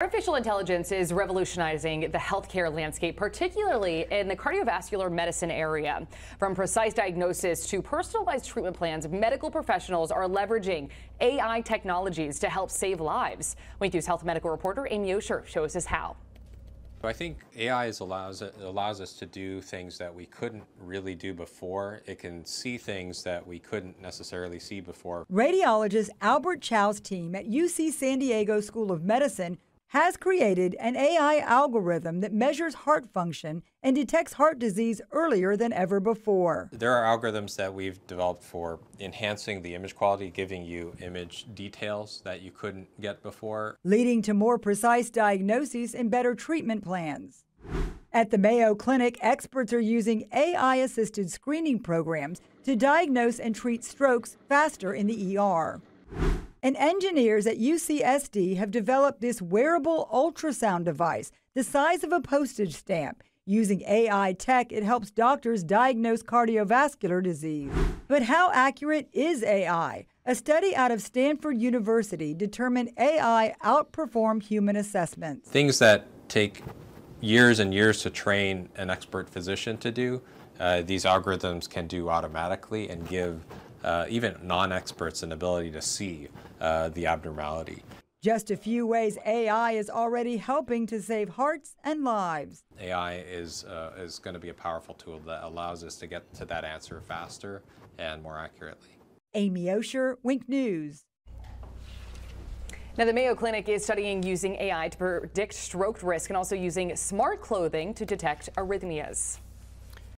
Artificial intelligence is revolutionizing the healthcare landscape, particularly in the cardiovascular medicine area. From precise diagnosis to personalized treatment plans, medical professionals are leveraging AI technologies to help save lives. Wink News Health Medical reporter Amy Osher shows us how. I think AI allows, allows us to do things that we couldn't really do before. It can see things that we couldn't necessarily see before. Radiologist Albert Hsiao's team at UC San Diego School of Medicine has created an AI algorithm that measures heart function and detects heart disease earlier than ever before. There are algorithms that we've developed for enhancing the image quality, giving you image details that you couldn't get before, leading to more precise diagnoses and better treatment plans. At the Mayo Clinic, experts are using AI assisted screening programs to diagnose and treat strokes faster in the ER. And engineers at UCSD have developed this wearable ultrasound device the size of a postage stamp. Using AI tech, it helps doctors diagnose cardiovascular disease. But how accurate is AI? A study out of Stanford University determined AI outperformed human assessments. Things that take years and years to train an expert physician to do, uh, these algorithms can do automatically and give uh, even non-experts an ability to see uh, the abnormality. Just a few ways AI is already helping to save hearts and lives. AI is, uh, is going to be a powerful tool that allows us to get to that answer faster and more accurately. Amy Osher, Wink News. Now, the Mayo Clinic is studying using AI to predict stroke risk and also using smart clothing to detect arrhythmias.